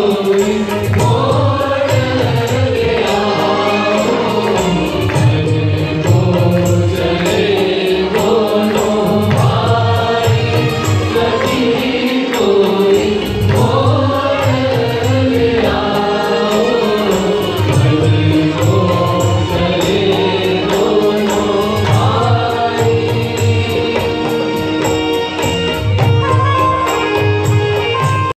Oh.